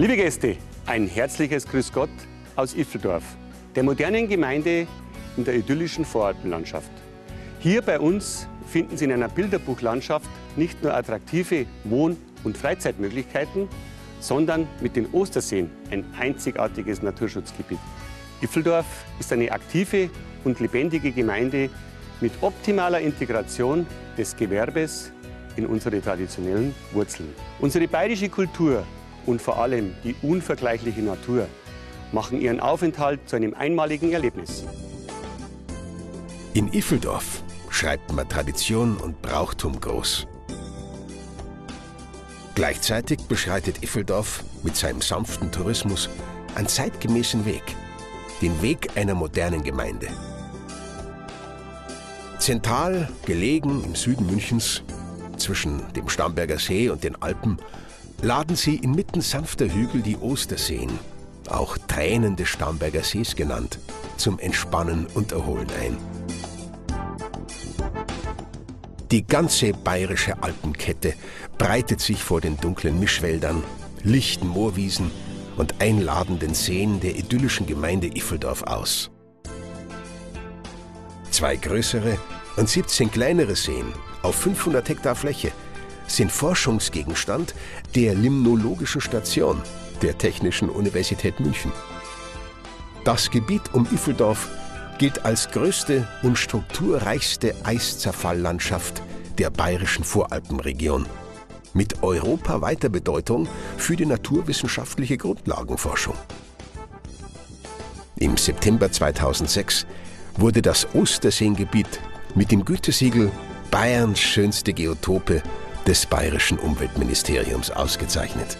Liebe Gäste, ein herzliches Grüß Gott aus Iffeldorf, der modernen Gemeinde in der idyllischen Voralpenlandschaft. Hier bei uns finden Sie in einer Bilderbuchlandschaft nicht nur attraktive Wohn- und Freizeitmöglichkeiten, sondern mit den Osterseen ein einzigartiges Naturschutzgebiet. Iffeldorf ist eine aktive und lebendige Gemeinde mit optimaler Integration des Gewerbes in unsere traditionellen Wurzeln. Unsere bayerische Kultur und vor allem die unvergleichliche Natur machen ihren Aufenthalt zu einem einmaligen Erlebnis. In Iffeldorf schreibt man Tradition und Brauchtum groß. Gleichzeitig beschreitet Iffeldorf mit seinem sanften Tourismus einen zeitgemäßen Weg, den Weg einer modernen Gemeinde. Zentral gelegen im Süden Münchens, zwischen dem Starnberger See und den Alpen, laden sie inmitten sanfter Hügel die Osterseen, auch Tränen des Starnberger Sees genannt, zum Entspannen und Erholen ein. Die ganze bayerische Alpenkette breitet sich vor den dunklen Mischwäldern, lichten Moorwiesen und einladenden Seen der idyllischen Gemeinde Iffeldorf aus. Zwei größere und 17 kleinere Seen auf 500 Hektar Fläche sind Forschungsgegenstand der Limnologischen Station der Technischen Universität München. Das Gebiet um Iffeldorf gilt als größte und strukturreichste Eiszerfalllandschaft der bayerischen Voralpenregion. Mit europaweiter Bedeutung für die naturwissenschaftliche Grundlagenforschung. Im September 2006 wurde das Osterseengebiet mit dem Gütesiegel Bayerns schönste Geotope des bayerischen Umweltministeriums ausgezeichnet.